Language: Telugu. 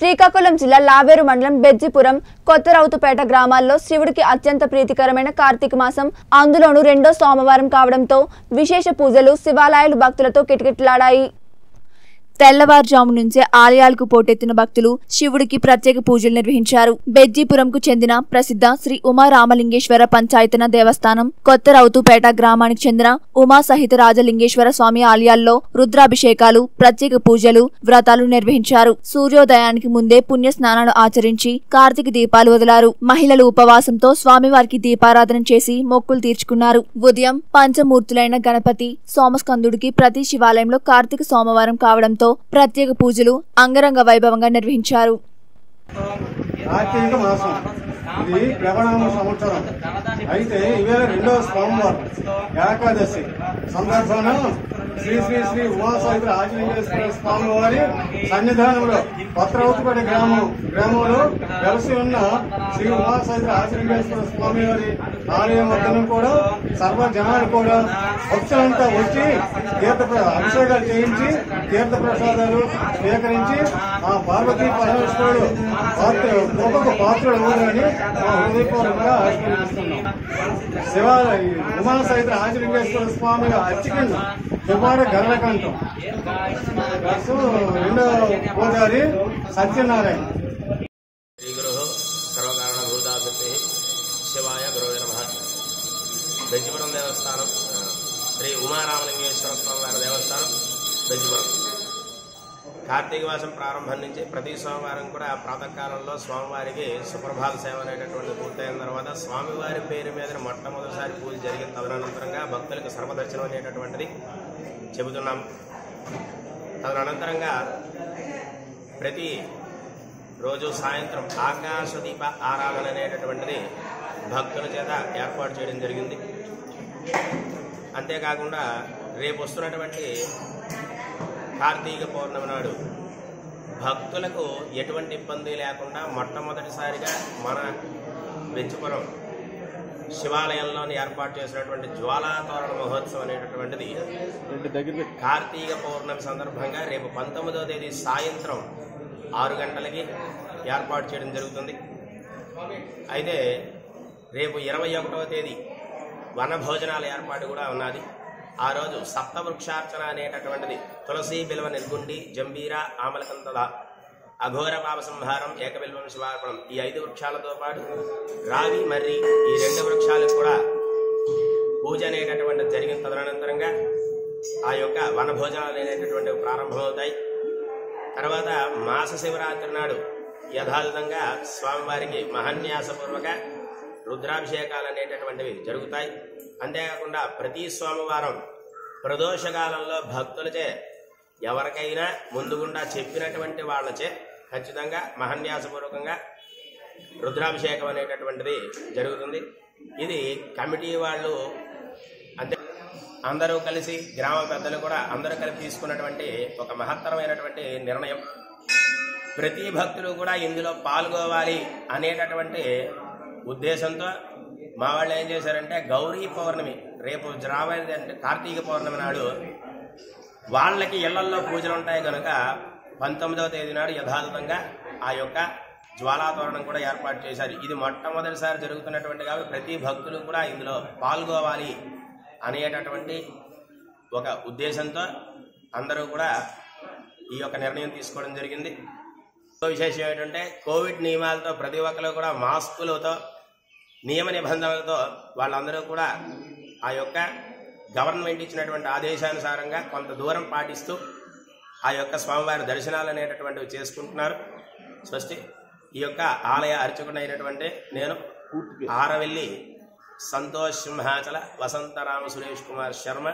శ్రీకాకుళం జిల్లా లావేరు మండలం బెజ్జిపురం కొత్తరౌతుపేట గ్రామాల్లో శివుడికి అత్యంత ప్రీతికరమైన కార్తీక మాసం. అందులోనూ రెండో సోమవారం కావడంతో విశేష పూజలు శివాలయాలు భక్తులతో కిటకిటలాడాయి. తెల్లవారుజాము నుంచే ఆలయాలకు పోటెత్తిన భక్తులు శివుడికి ప్రత్యేక పూజలు నిర్వహించారు. బెజ్జీపురంకు చెందిన ప్రసిద్ధ శ్రీ ఉమా రామలింగేశ్వర పంచాయతన దేవస్థానం కొత్త రౌతుపేట గ్రామానికి చెందిన ఉమా సహిత రాజలింగేశ్వర స్వామి ఆలయాల్లో రుద్రాభిషేకాలు ప్రత్యేక పూజలు వ్రతాలు నిర్వహించారు. సూర్యోదయానికి ముందే పుణ్య స్నానాలు ఆచరించి కార్తీక దీపాలు వదిలారు. మహిళలు ఉపవాసంతో స్వామివారికి దీపారాధన చేసి మొక్కులు తీర్చుకున్నారు. ఉదయం పంచమూర్తులైన గణపతి సోమస్కందుడికి ప్రతి శివాలయంలో కార్తీక సోమవారం కావడంతో ప్రత్యేక పూజలు అంగరంగ వైభవంగా నిర్వహించారు. కార్తీక మాసం. ఇది సంవత్సరం. అయితే ఇవే రెండవ సోమవారం ఏకాదశి. సందర్భంలో శ్రీ శ్రీ శ్రీ ఉమాసహిత ఆచరించేశ్వర స్వామి వారి సన్నిధానంలో కొత్తరౌతుపేట గ్రామం గ్రామంలో కలిసి ఉన్న శ్రీ ఉమాసహిత ఆచరించేశ్వర స్వామి వారి ఆలయం వద్దను కూడా సర్వ జనాలు కూడా భక్తులంతా వచ్చి తీర్థ ప్ర- అభిషేకాలు చేయించి తీర్థ ప్రసాదాలు స్వీకరించి ఆ పార్వతీ పరమేశ్వరుడు పాత్ర గొప్ప పాత్రలు అవ్వాలని మా హృదయపూర్వకంగా ఆశీర్వదిస్తున్నాం. శివ ఉమా సహిత ఆంజనేశ్వర స్వామి అర్చకండి దుబాడ గర్లకంఠం రెండో పూజారి సత్యనారాయణ. శ్రీగురు శివాయ గురువే నమ. బెజ్జిపురం దేవస్థానం శ్రీ ఉమారామలింగేశ్వర స్వామి వారి దేవస్థానం బెజ్జిపురం. కార్తీక మాసం ప్రారంభం నుంచి ప్రతి సోమవారం కూడా ప్రాతకాలంలో స్వామివారికి సుప్రభాత సేవ అనేటటువంటి పూర్తయిన తర్వాత స్వామివారి పేరు మీద మొట్టమొదటిసారి పూజ జరిగిన తదనంతరంగా భక్తులకు సర్వదర్శనం అనేటటువంటిది చెబుతున్నాం. తదనంతరంగా ప్రతి రోజు సాయంత్రం ఆకాశదీప ఆరాధన అనేటటువంటిది భక్తుల చేత ఏర్పాటు చేయడం జరిగింది. అంతేకాకుండా రేపు వస్తున్నటువంటి కార్తీక పౌర్ణమి నాడు భక్తులకు ఎటువంటి ఇబ్బంది లేకుండా మొట్టమొదటిసారిగా మన వెంచుపురం శివాలయంలోని ఏర్పాటు చేసినటువంటి జ్వాలాతోరణ మహోత్సవం అనేటటువంటిది కార్తీక పౌర్ణమి సందర్భంగా రేపు పంతొమ్మిదవ తేదీ సాయంత్రం ఆరు గంటలకి ఏర్పాటు చేయడం జరుగుతుంది. అయితే రేపు ఇరవై ఒకటవ తేదీ వన భోజనాల ఏర్పాటు కూడా ఉన్నది. ఆ రోజు సప్తవృక్షార్చన అనేటటువంటిది. తులసి బిల్వ నిర్గుండి జంబీర ఆమలకంతద అఘోర పాప సంహారం ఏకబిల్వం శివార్పణం ఈ ఐదు వృక్షాలతో పాటు రావి మర్రి ఈ రెండు వృక్షాలకు కూడా పూజ అనేటటువంటిది జరిగిన తదనంతరంగా ఆ యొక్క వనభోజనాలు అనేటటువంటివి ప్రారంభమవుతాయి. తర్వాత మాస శివరాత్రి నాడు యథాతథంగా స్వామివారికి మహన్యాసపూర్వక రుద్రాభిషేకాలు అనేటటువంటివి జరుగుతాయి. అంతేకాకుండా ప్రతి సోమవారం ప్రదోషకాలంలో భక్తులచే ఎవరికైనా ముందుగుండా చెప్పినటువంటి వాళ్ళచే ఖచ్చితంగా మహన్యాసపూర్వకంగా రుద్రాభిషేకం అనేటటువంటిది జరుగుతుంది. ఇది కమిటీ వాళ్ళు అంతే అందరూ కలిసి గ్రామ పెద్దలు కూడా అందరూ కలిపి తీసుకున్నటువంటి ఒక మహత్తరమైనటువంటి నిర్ణయం. ప్రతి భక్తులు కూడా ఇందులో పాల్గొవాలి అనేటటువంటి ఉద్దేశంతో మా వాళ్ళు ఏం చేశారంటే గౌరీ పౌర్ణమి రేపు రాబోయేది అంటే కార్తీక పౌర్ణమి నాడు వాళ్ళకి ఇళ్ళల్లో పూజలు ఉంటాయి కనుక పంతొమ్మిదవ తేదీ నాడు యథాతథంగా ఆ యొక్క జ్వాలాతోరణం కూడా ఏర్పాటు చేశారు. ఇది మొట్టమొదటిసారి జరుగుతున్నటువంటి కాబట్టి ప్రతి భక్తులు కూడా ఇందులో పాల్గొవాలి అనేటటువంటి ఒక ఉద్దేశంతో అందరూ కూడా ఈ యొక్క నిర్ణయం తీసుకోవడం జరిగింది. విశేషం ఏంటంటే కోవిడ్ నియమాలతో ప్రతి ఒక్కరు కూడా మాస్కులతో నియమ నిబంధనలతో వాళ్ళందరూ కూడా ఆ యొక్క గవర్నమెంట్ ఇచ్చినటువంటి ఆదేశానుసారంగా కొంత దూరం పాటిస్తూ ఆ యొక్క స్వామివారి దర్శనాలు అనేటటువంటివి చేసుకుంటున్నారు. స్వస్తి ఈ యొక్క ఆలయ అర్చకుడైనటువంటి నేను ఆరవెల్లి సంతోష్ సింహాచల వసంతరామ సురేష్ కుమార్ శర్మ